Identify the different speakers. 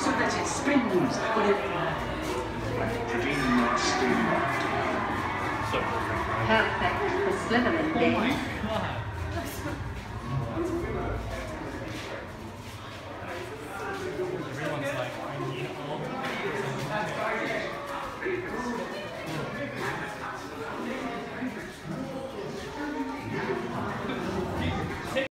Speaker 1: so that it spins when it
Speaker 2: Perfect. For Slytherin,
Speaker 3: baby.
Speaker 2: Everyone's
Speaker 3: like, I need all